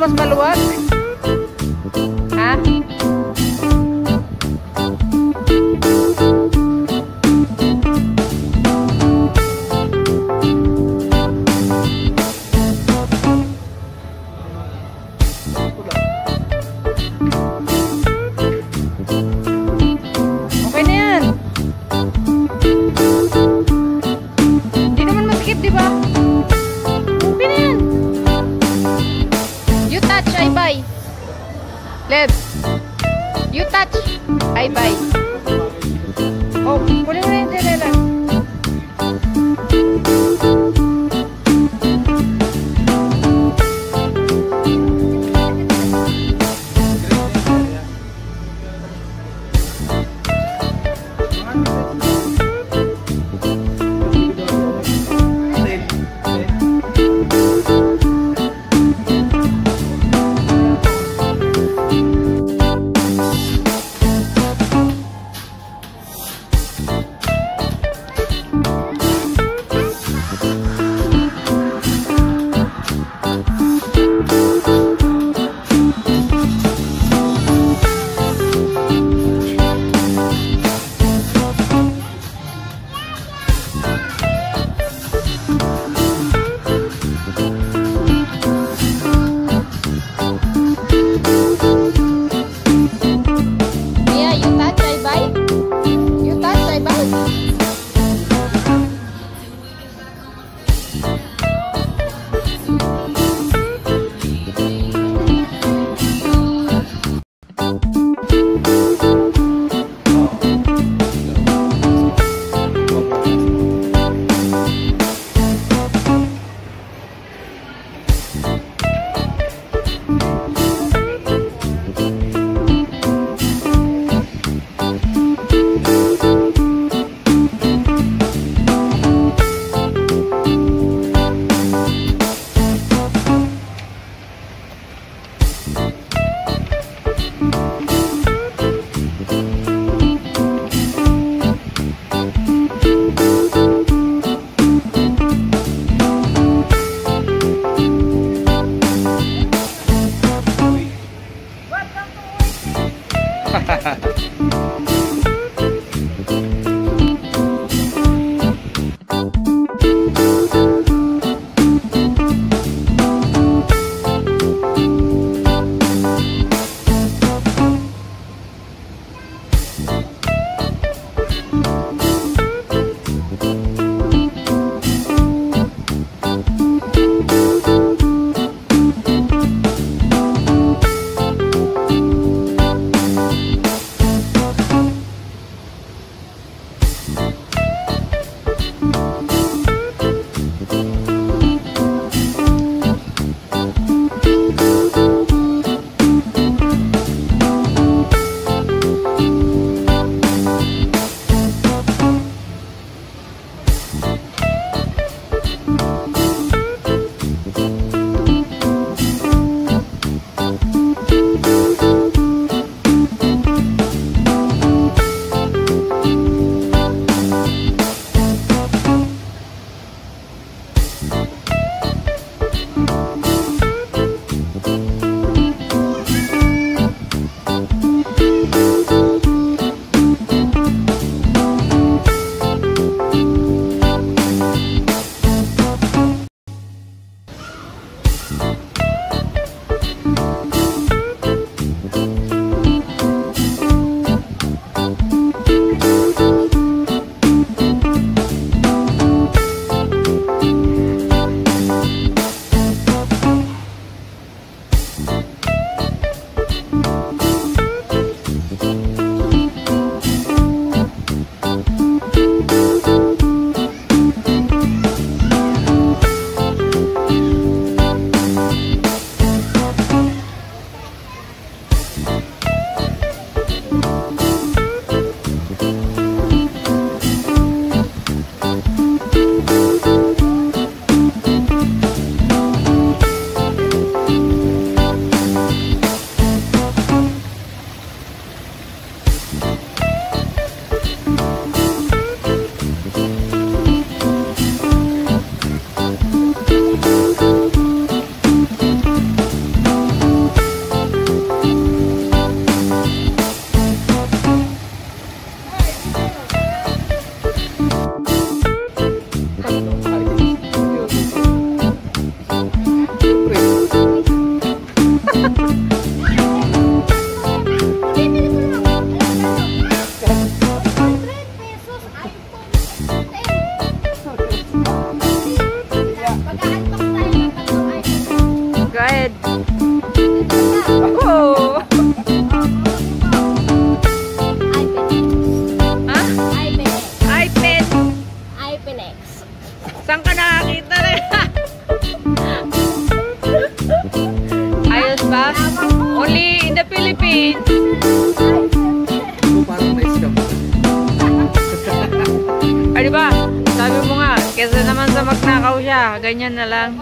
más malo. much. Bye-bye. Ay, di? Sabi mo nga, kesa naman sa magnakaw siya, ganyan na lang.